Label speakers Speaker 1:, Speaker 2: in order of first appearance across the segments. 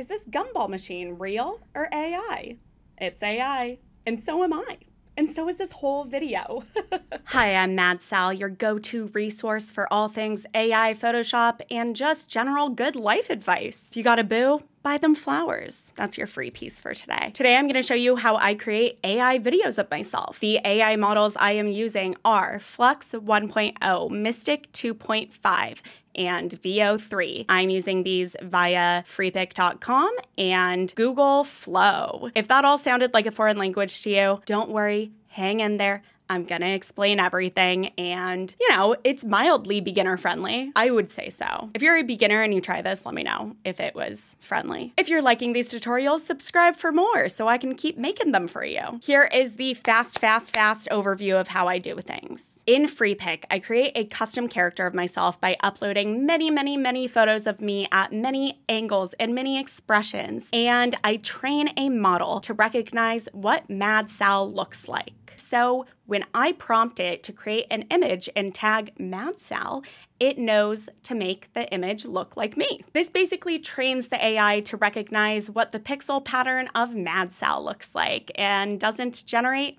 Speaker 1: Is this gumball machine real or AI? It's AI. And so am I. And so is this whole video. Hi, I'm Mad Sal, your go to resource for all things AI, Photoshop, and just general good life advice. If you got a boo, buy them flowers. That's your free piece for today. Today, I'm gonna show you how I create AI videos of myself. The AI models I am using are Flux 1.0, Mystic 2.5, and Veo 3. I'm using these via freepik.com and Google Flow. If that all sounded like a foreign language to you, don't worry, hang in there. I'm going to explain everything. And, you know, it's mildly beginner friendly. I would say so. If you're a beginner and you try this, let me know if it was friendly. If you're liking these tutorials, subscribe for more so I can keep making them for you. Here is the fast, fast, fast overview of how I do things. In Freepik, I create a custom character of myself by uploading many, many, many photos of me at many angles and many expressions. And I train a model to recognize what Mad Sal looks like. So when I prompt it to create an image and tag Mad Sal, it knows to make the image look like me. This basically trains the AI to recognize what the pixel pattern of Mad Sal looks like and doesn't generate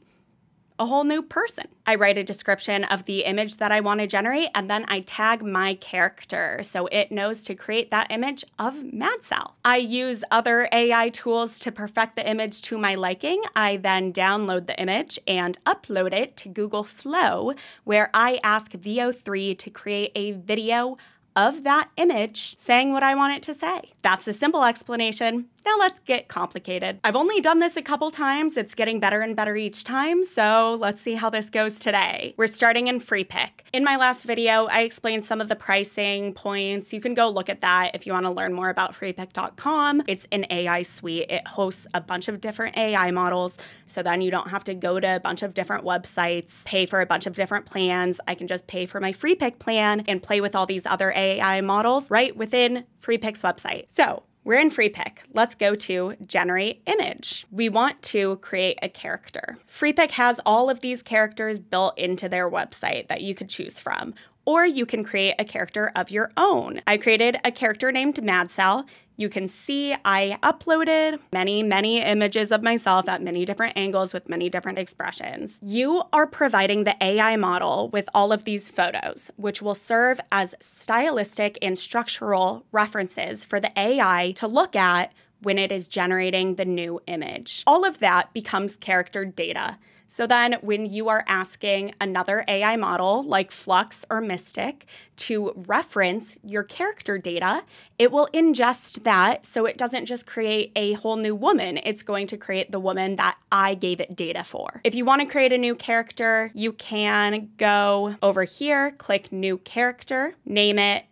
Speaker 1: a whole new person. I write a description of the image that I want to generate and then I tag my character so it knows to create that image of Mad. I use other AI tools to perfect the image to my liking. I then download the image and upload it to Google Flow where I ask Veo 3 to create a video of that image saying what I want it to say. That's the simple explanation. Now let's get complicated. I've only done this a couple times. It's getting better and better each time, so let's see how this goes today. We're starting in Freepik. In my last video, I explained some of the pricing points. You can go look at that if you want to learn more about freepik.com. It's an AI suite. It hosts a bunch of different AI models, so then you don't have to go to a bunch of different websites, pay for a bunch of different plans. I can just pay for my Freepik plan and play with all these other AI models right within Freepik's website. So we're in Freepik. Let's go to generate image. We want to create a character. Freepik has all of these characters built into their website that you could choose from or you can create a character of your own. I created a character named Mad Sal. You can see I uploaded many, many images of myself at many different angles with many different expressions. You are providing the AI model with all of these photos, which will serve as stylistic and structural references for the AI to look at when it is generating the new image. All of that becomes character data. So then, when you are asking another AI model like Flux or Mystic to reference your character data, it will ingest that so it doesn't just create a whole new woman, it's going to create the woman that I gave it data for. If you want to create a new character, you can go over here, click New Character, name it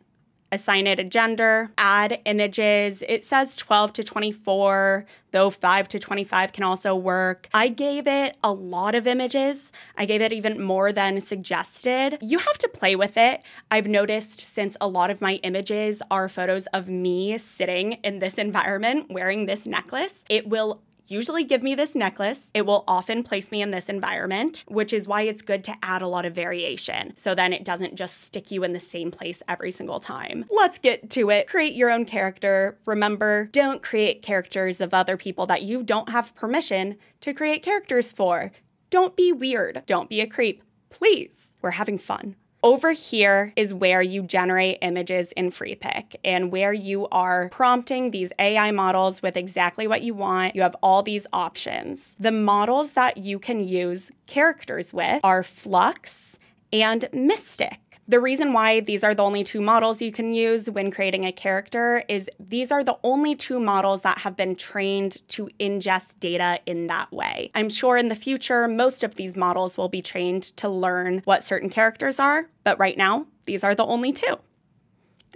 Speaker 1: assign it a gender, add images. It says 12 to 24, though 5 to 25 can also work. I gave it a lot of images. I gave it even more than suggested. You have to play with it. I've noticed since a lot of my images are photos of me sitting in this environment wearing this necklace, it will usually give me this necklace. It will often place me in this environment, which is why it's good to add a lot of variation. So then it doesn't just stick you in the same place every single time. Let's get to it. Create your own character. Remember, don't create characters of other people that you don't have permission to create characters for. Don't be weird. Don't be a creep. Please. We're having fun. Over here is where you generate images in Freepik and where you are prompting these AI models with exactly what you want. You have all these options. The models that you can use characters with are Flux and Mystic. The reason why these are the only two models you can use when creating a character is these are the only two models that have been trained to ingest data in that way. I'm sure in the future, most of these models will be trained to learn what certain characters are, but right now, these are the only two.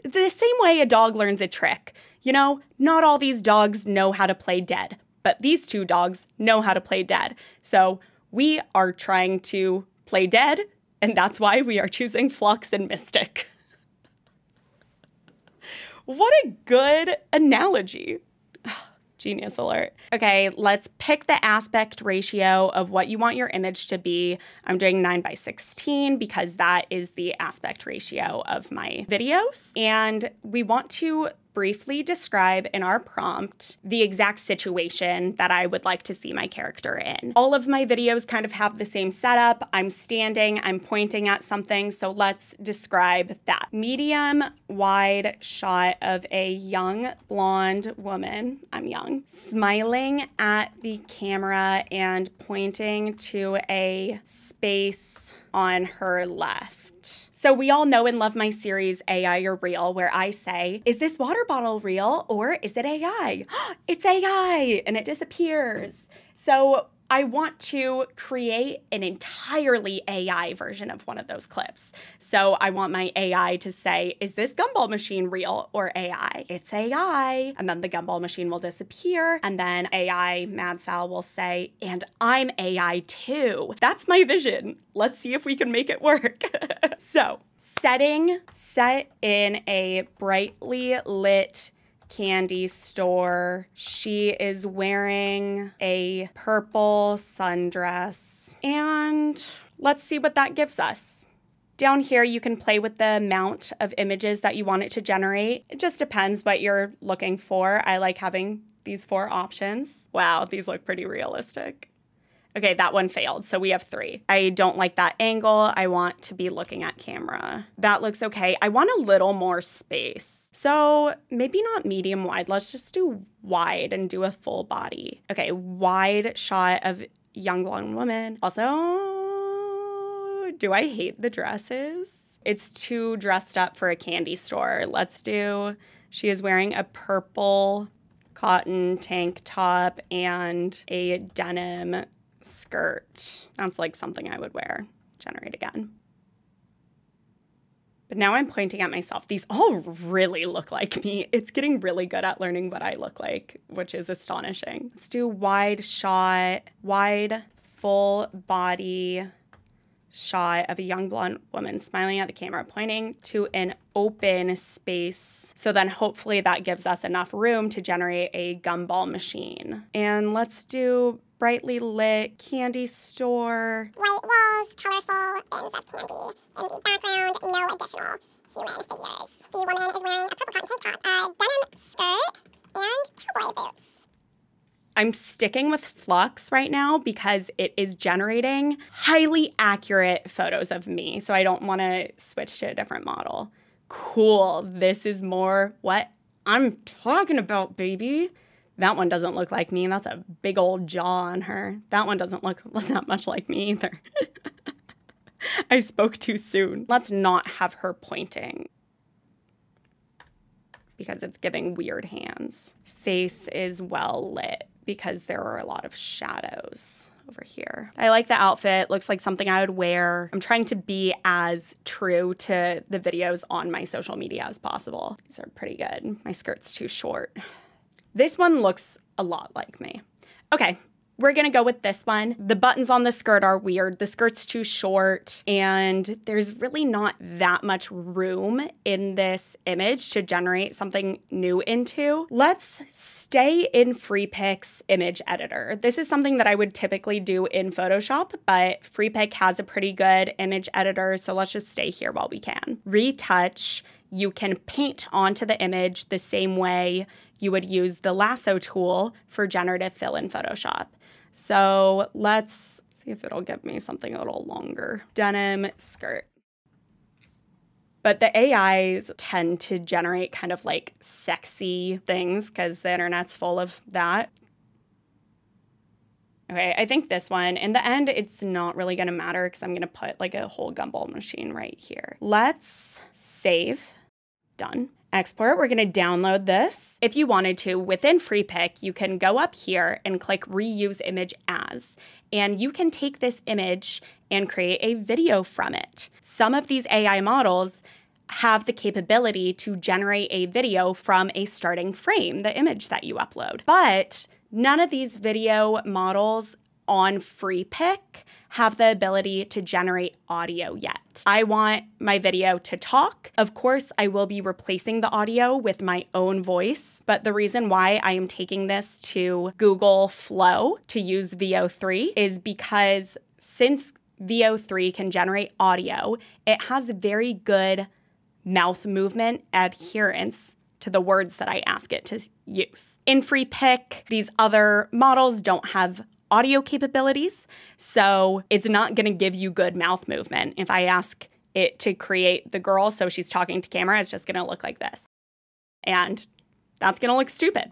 Speaker 1: The same way a dog learns a trick. You know, not all these dogs know how to play dead, but these two dogs know how to play dead. So we are trying to play dead and that's why we are choosing Flux and Mystic. what a good analogy. Genius alert. Okay, let's pick the aspect ratio of what you want your image to be. I'm doing 9 by 16 because that is the aspect ratio of my videos. And we want to briefly describe in our prompt the exact situation that I would like to see my character in. All of my videos kind of have the same setup. I'm standing, I'm pointing at something, so let's describe that. Medium wide shot of a young blonde woman, I'm young, smiling at the camera and pointing to a space on her left. So, we all know and love my series AI or Real, where I say, Is this water bottle real or is it AI? it's AI! And it disappears. So, I want to create an entirely AI version of one of those clips. So I want my AI to say, is this gumball machine real or AI? It's AI. And then the gumball machine will disappear. And then AI, Mad Sal, will say, and I'm AI too. That's my vision. Let's see if we can make it work. so setting, set in a brightly lit candy store. She is wearing a purple sundress. And let's see what that gives us. Down here, you can play with the amount of images that you want it to generate. It just depends what you're looking for. I like having these four options. Wow, these look pretty realistic. Okay, that one failed. So we have three. I don't like that angle. I want to be looking at camera. That looks okay. I want a little more space. So maybe not medium wide. Let's just do wide and do a full body. Okay, wide shot of young blonde woman. Also, do I hate the dresses? It's too dressed up for a candy store. Let's do, she is wearing a purple cotton tank top and a denim skirt. That's like something I would wear. Generate again. But now I'm pointing at myself. These all really look like me. It's getting really good at learning what I look like, which is astonishing. Let's do wide shot, wide full body shot of a young blonde woman smiling at the camera, pointing to an open space. So then hopefully that gives us enough room to generate a gumball machine. And let's do brightly lit candy store.
Speaker 2: White walls, colorful bins of candy. In the background, no additional human figures. The woman is wearing a purple cotton tank top, a denim skirt, and cowboy boots.
Speaker 1: I'm sticking with Flux right now because it is generating highly accurate photos of me. So I don't want to switch to a different model. Cool. This is more what I'm talking about, baby. That one doesn't look like me. And that's a big old jaw on her. That one doesn't look that much like me either. I spoke too soon. Let's not have her pointing because it's giving weird hands. Face is well lit because there are a lot of shadows over here. I like the outfit. Looks like something I would wear. I'm trying to be as true to the videos on my social media as possible. These are pretty good. My skirt's too short. This one looks a lot like me. Okay, we're gonna go with this one. The buttons on the skirt are weird. The skirt's too short, and there's really not that much room in this image to generate something new into. Let's stay in Freepik's image editor. This is something that I would typically do in Photoshop, but Freepik has a pretty good image editor, so let's just stay here while we can. Retouch you can paint onto the image the same way you would use the lasso tool for generative fill in Photoshop. So let's see if it'll give me something a little longer. Denim skirt. But the AIs tend to generate kind of like sexy things because the internet's full of that. Okay, I think this one, in the end, it's not really gonna matter because I'm gonna put like a whole gumball machine right here. Let's save done. Export, we're gonna download this. If you wanted to, within Freepik, you can go up here and click Reuse Image As, and you can take this image and create a video from it. Some of these AI models have the capability to generate a video from a starting frame, the image that you upload. But none of these video models on Freepik have the ability to generate audio yet. I want my video to talk. Of course, I will be replacing the audio with my own voice, but the reason why I am taking this to Google Flow to use Veo 3 is because since Veo 3 can generate audio, it has very good mouth movement adherence to the words that I ask it to use. In Freepik, these other models don't have audio capabilities, so it's not going to give you good mouth movement. If I ask it to create the girl so she's talking to camera, it's just going to look like this. And that's going to look stupid.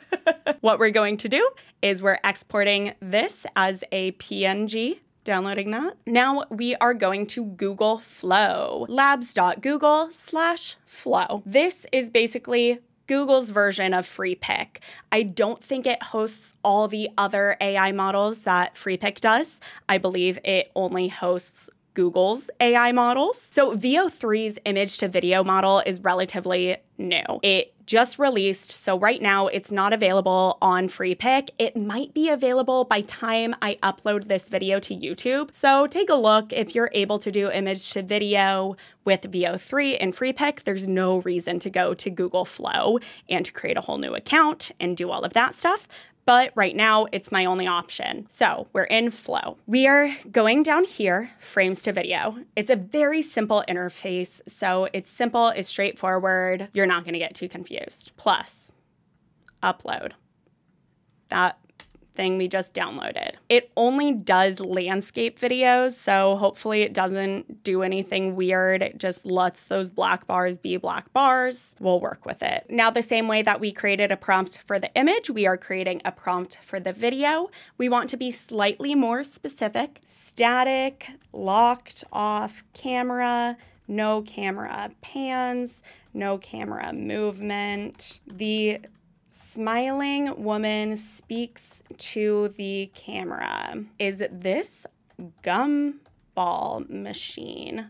Speaker 1: what we're going to do is we're exporting this as a PNG downloading that. Now we are going to Google Flow, labs.google slash flow. This is basically Google's version of Freepik. I don't think it hosts all the other AI models that Freepik does. I believe it only hosts Google's AI models. So Veo 3's image to video model is relatively new. It just released, so right now it's not available on Freepik. It might be available by time I upload this video to YouTube. So take a look if you're able to do image to video with Veo 3 and Freepik. There's no reason to go to Google Flow and create a whole new account and do all of that stuff but right now it's my only option. So we're in Flow. We are going down here, frames to video. It's a very simple interface. So it's simple, it's straightforward. You're not going to get too confused. Plus, upload. That thing we just downloaded. It only does landscape videos, so hopefully it doesn't do anything weird. It just lets those black bars be black bars. We'll work with it. Now, the same way that we created a prompt for the image, we are creating a prompt for the video. We want to be slightly more specific. Static, locked off camera, no camera pans, no camera movement. The smiling woman speaks to the camera. Is this gumball machine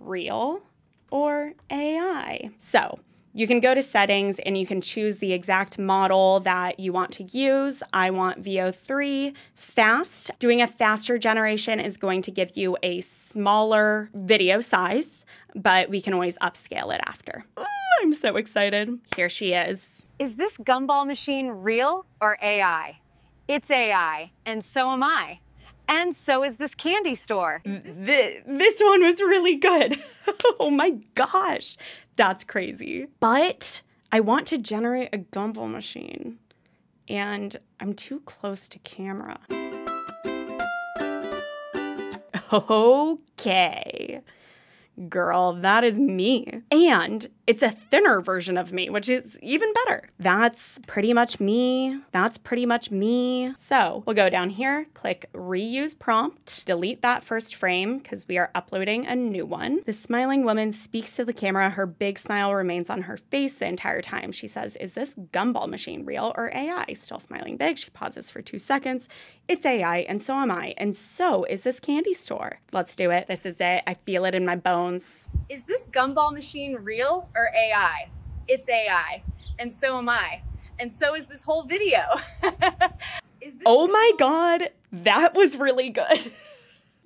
Speaker 1: real or AI? So, you can go to settings and you can choose the exact model that you want to use. I want Veo 3 fast. Doing a faster generation is going to give you a smaller video size, but we can always upscale it after. Ooh, I'm so excited. Here she is.
Speaker 3: Is this gumball machine real or AI? It's AI, and so am I. And so is this candy store.
Speaker 1: Th- this one was really good. oh my gosh. That's crazy. But I want to generate a gumball machine and I'm too close to camera. Okay girl, that is me. And it's a thinner version of me, which is even better. That's pretty much me. That's pretty much me. So we'll go down here, click reuse prompt, delete that first frame because we are uploading a new one. The smiling woman speaks to the camera. Her big smile remains on her face the entire time. She says, Is this gumball machine real or AI? Still smiling big. She pauses for two seconds. It's AI, and so am I. And so is this candy store. Let's do it. This is it. I feel it in my bones.
Speaker 3: Is this gumball machine real or AI? It's AI, and so am I. And so is this whole video.
Speaker 1: this oh my god, that was really good.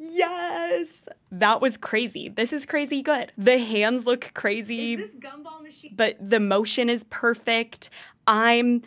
Speaker 1: Yes. That was crazy. This is crazy good. The hands look crazy.
Speaker 3: Is this gumball machine?
Speaker 1: But the motion is perfect. I'm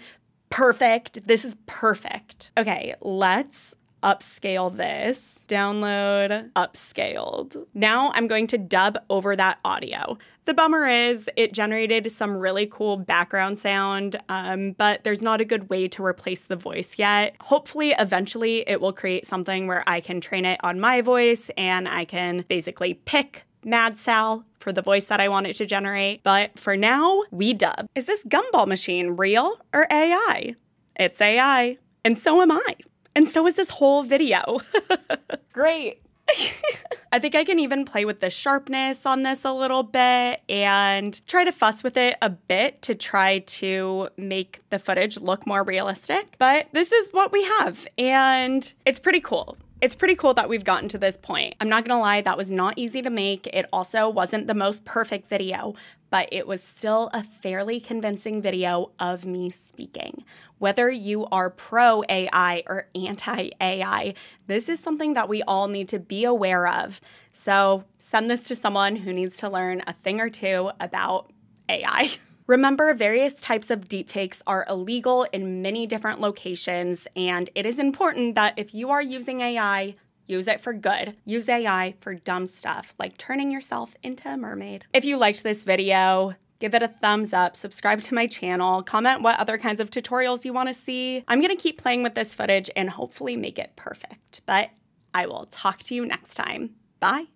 Speaker 1: perfect. This is perfect. Okay, let's upscale this. Download upscaled. Now I'm going to dub over that audio. The bummer is it generated some really cool background sound, um, but there's not a good way to replace the voice yet. Hopefully, eventually, it will create something where I can train it on my voice and I can basically pick Mad Sal for the voice that I want it to generate. But for now, we dub. Is this gumball machine real or AI? It's AI. And so am I. And so is this whole video. Great. I think I can even play with the sharpness on this a little bit and try to fuss with it a bit to try to make the footage look more realistic. But this is what we have, and it's pretty cool. It's pretty cool that we've gotten to this point. I'm not gonna lie, that was not easy to make. It also wasn't the most perfect video, but it was still a fairly convincing video of me speaking. Whether you are pro AI or anti AI, this is something that we all need to be aware of. So send this to someone who needs to learn a thing or two about AI. Remember, various types of deepfakes are illegal in many different locations, and it is important that if you are using AI, use it for good. Use AI for dumb stuff like turning yourself into a mermaid. If you liked this video, give it a thumbs up, subscribe to my channel, comment what other kinds of tutorials you want to see. I'm going to keep playing with this footage and hopefully make it perfect. But I will talk to you next time. Bye.